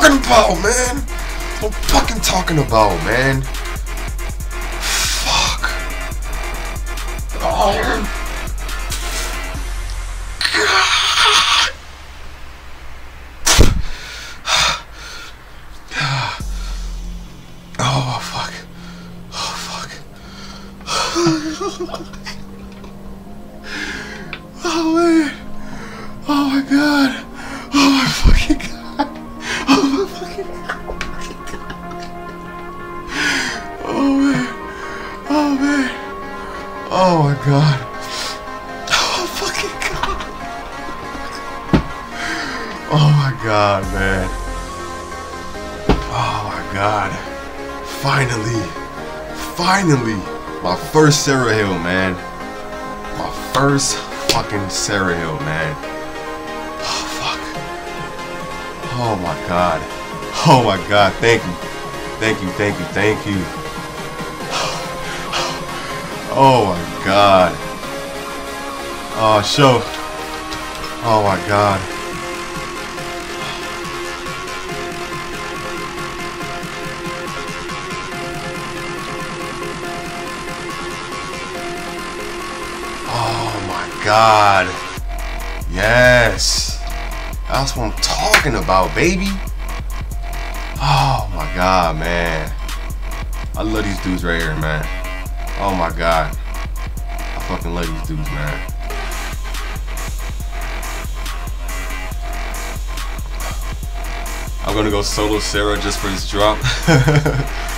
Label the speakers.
Speaker 1: talking about, man. What I'm fucking talking about, man. Fuck. Oh. God. Oh fuck. Oh fuck. Oh man. Oh my god. Oh god. Oh fucking god. Oh my god, man. Oh my god. Finally. Finally. My first Sara hilt, man. My first fucking Sara hilt, man. Oh, fuck. Oh my god. Oh my god. Thank you. Thank you, thank you, thank you. Oh my god. Oh, show. Oh my god. Oh my god. Yes. That's what I'm talking about, baby. Oh my god, man. I love these dudes right here, man. Oh my god. Fucking love these dudes, man. I'm gonna go solo Sara just for this drop.